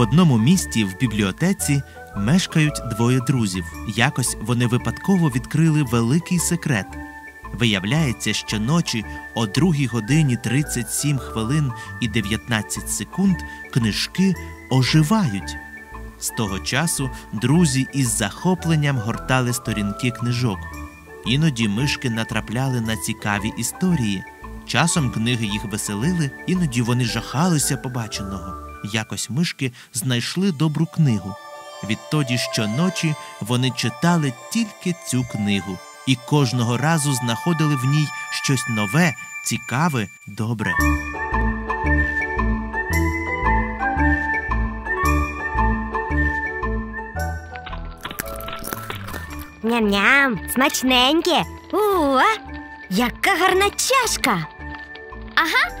одному місті в бібліотеці мешкають двоє друзів. Якось вони випадково відкрили великий секрет. Виявляється, що ночі о 2 годині 37 хвилин і 19 секунд книжки оживають. З того часу друзі із захопленням гортали сторінки книжок. Іноді мишки натрапляли на цікаві історії. Часом книги їх веселили, іноді вони жахалися побаченого. Якось мишки знайшли добру книгу. Відтоді щоночі вони читали тільки цю книгу і кожного разу знаходили в ній щось нове, цікаве, добре. Ням-ням, смачненьке. О, яка гарна чашка. Ага,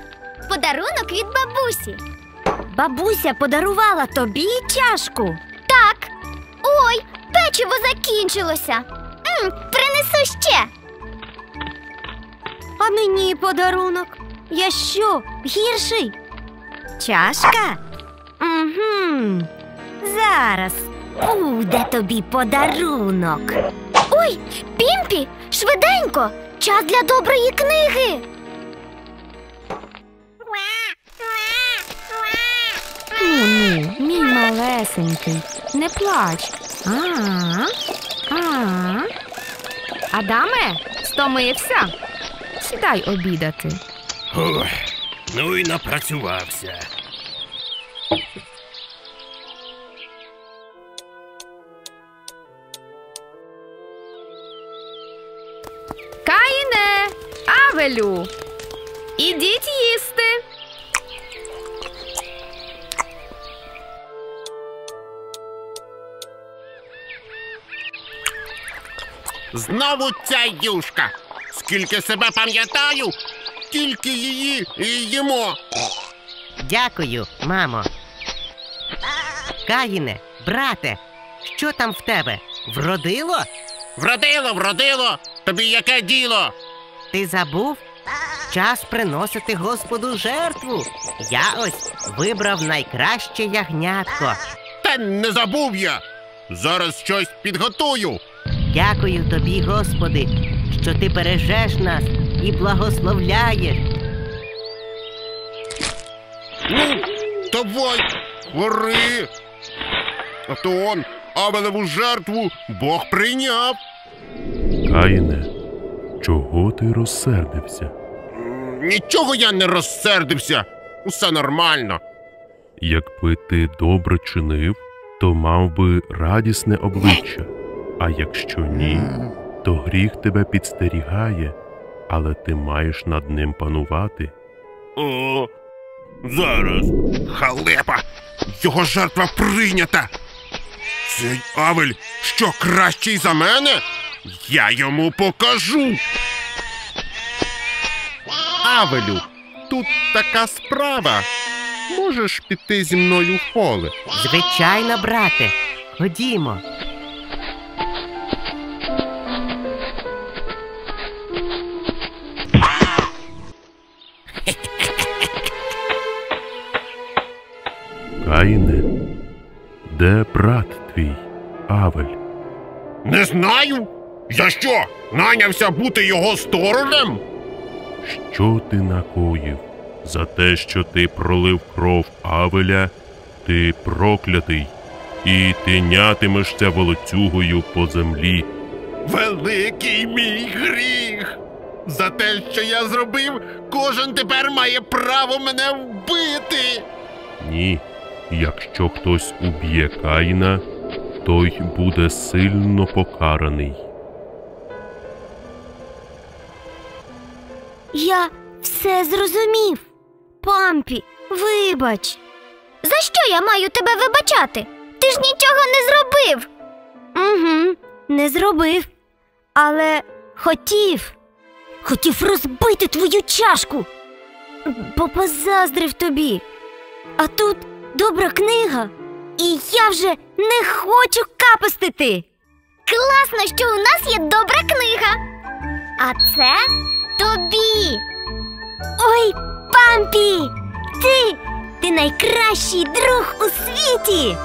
подарунок від бабусі. Бабуся подарувала тобі чашку. Так. Ой, печиво закінчилося. М, принесу ще. А мені подарунок. Я що, гірший? Чашка? Угу. Зараз буде тобі подарунок. Ой, Пімпі, швиденько! Час для доброї книги. Малесенький, не плач. А, а. Адаме, стомився? Сідай обідати. Ой, ну і напрацювався. Каїне, Авелю, ідіть Знову ця юшка. Скільки себе пам'ятаю, тільки її і їмо. Дякую, мамо. Каїне, брате, що там в тебе? Вродило? Вродило, вродило. Тобі яке діло? Ти забув? Час приносити Господу жертву. Я ось вибрав найкраще ягнятко. Та не забув я. Зараз щось підготую. Дякую тобі, Господи, що ти бережеш нас і благословляєш. Ну, давай, гори. А то он Авелеву жертву Бог прийняв. Каїне, чого ти розсердився? Нічого я не розсердився. Усе нормально. Якби ти добре чинив, то мав би радісне обличчя, а якщо ні, то гріх тебе підстерігає, але ти маєш над ним панувати. О, зараз. Халепа! Його жертва прийнята. Цей Авель що кращий за мене? Я йому покажу. Авелю, тут така справа. Можеш піти зі мною в поле. Звичайно, брате, ходімо. Каїне, де брат твій, Авель? Не знаю. Я що, нанявся бути його сторожем? Що ти накоїв? За те, що ти пролив кров Авеля, ти проклятий, і ти нятимешся волоцюгою по землі. Великий мій гріх. За те, що я зробив, кожен тепер має право мене вбити. Ні, якщо хтось уб'є Каїна, той буде сильно покараний. Я все зрозумів. Пампі, вибач. За що я маю тебе вибачати? Ти ж нічого не зробив. Угу, не зробив, але хотів. Хотів розбити твою чашку, бо позаздрив тобі. А тут добра книга, і я вже не хочу капостити. Класно, що у нас є добра книга. А це тобі. Ой, пампі! Ти, Ти найкращий друг у світі.